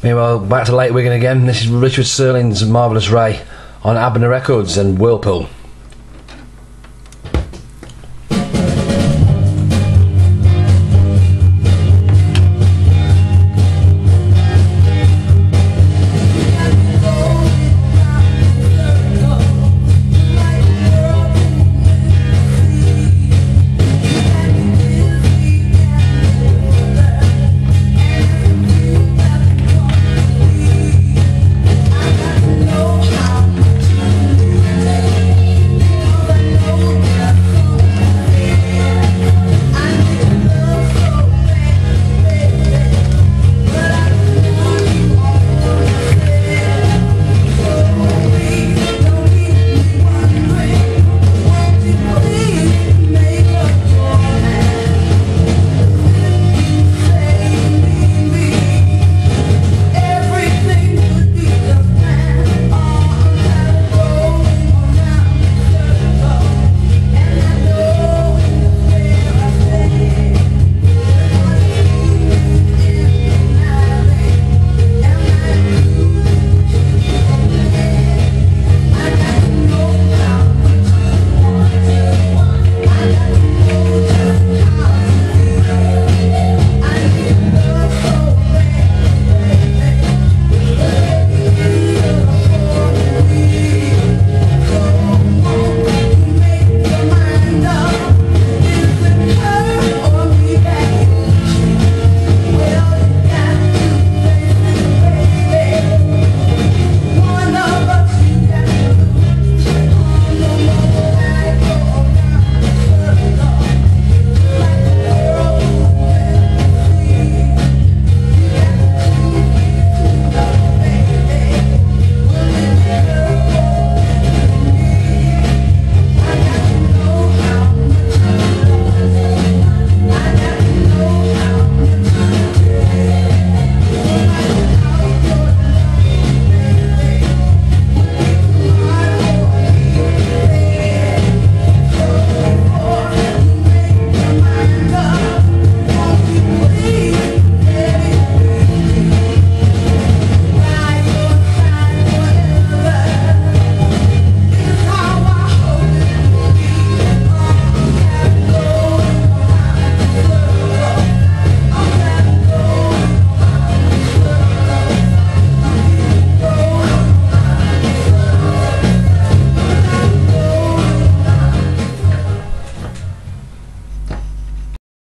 Meanwhile, back to Late Wigan again. This is Richard Serling's Marvellous Ray on Abner Records and Whirlpool.